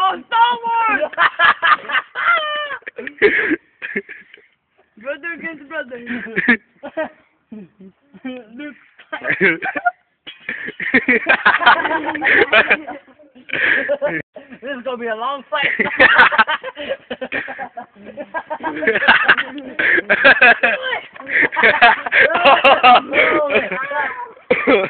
Oh, Star Wars! brother against brother. This is gonna be a long fight. oh,